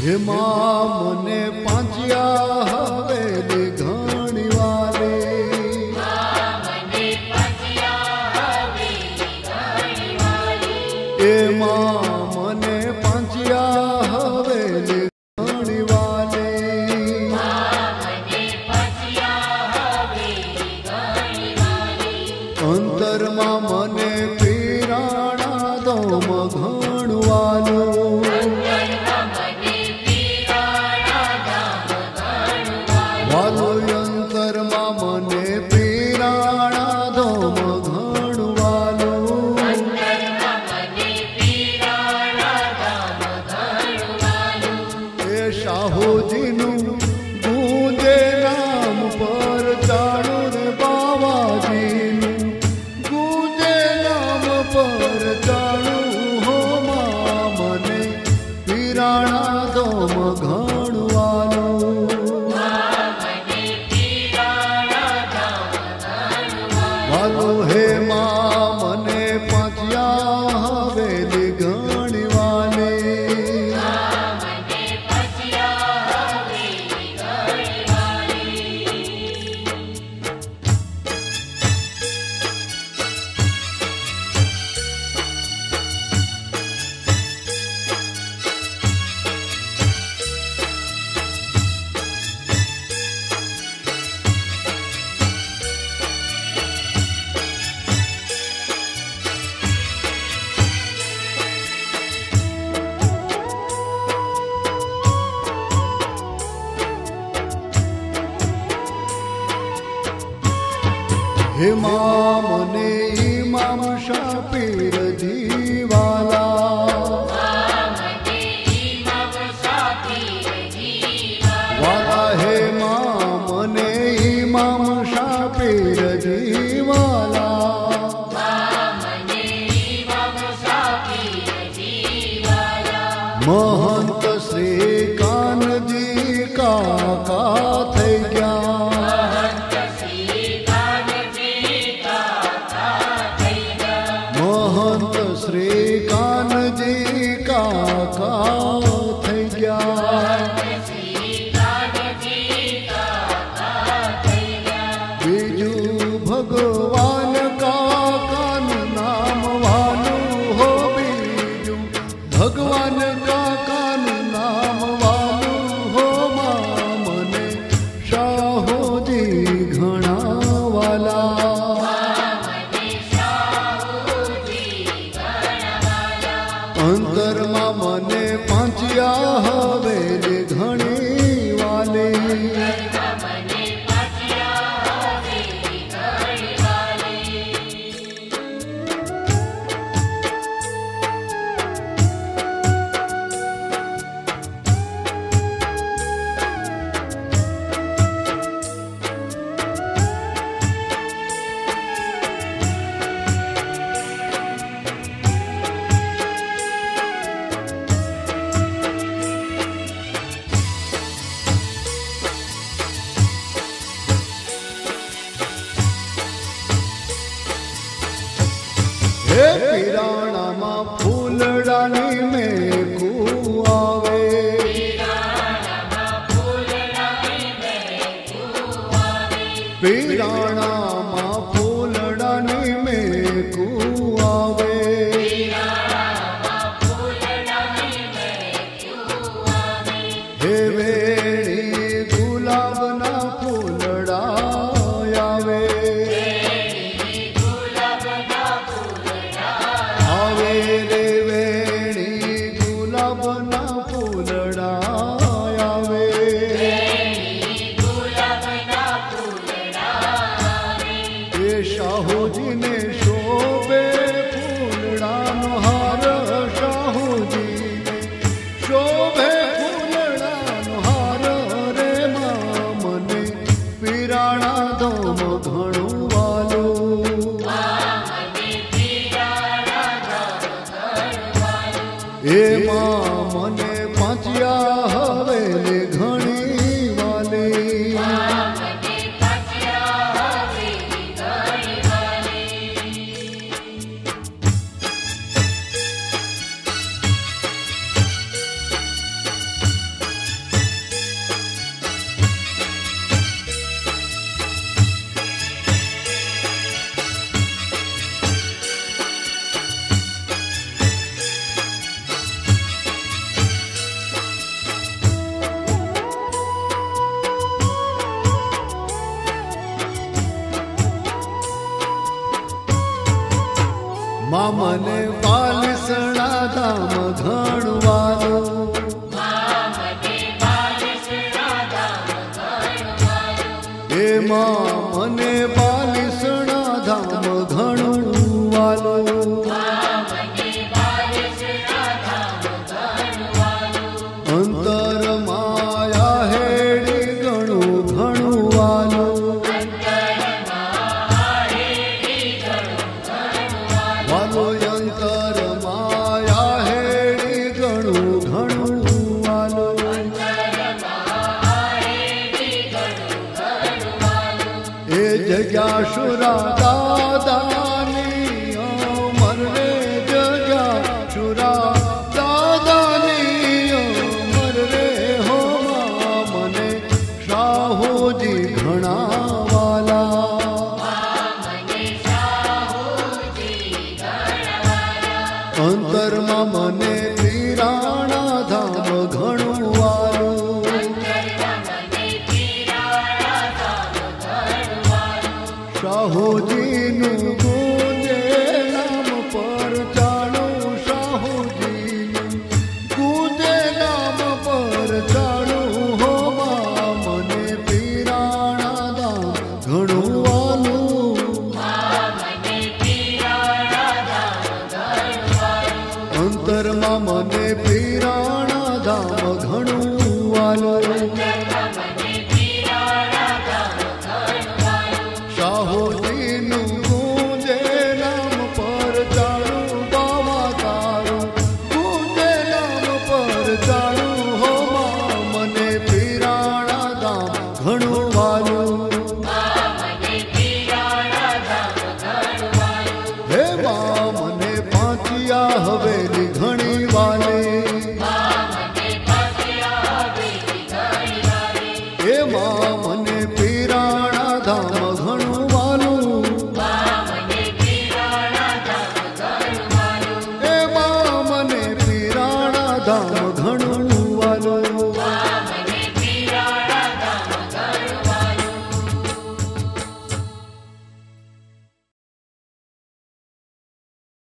હેમા મને પાંચ્યા હવે शाहु जिनु હે મામને ઇમામ શાપીર જીવાલા વાલા હે મામને ઇમામ શાપીર três વાંચ્યા હવે ઘણી મને પાલ સણાદા મઘણવાલો એ માં મને પાલ સણાદા મઘણવાલો એ જગ્યા સુરા દાદા. શાહુજીનું ગુંજે નામ પર ચાણું શાહુજીનું ગુંજે નામ પર ચાણું હો મા મને પીરાણા ધામ ઘણું વાલું મને પાંચિયા હવેલી ઘણી વાલે હે મા મને પીરાણા ધામ ઘણું વાલું. હે મા મને પીરાણા ધામ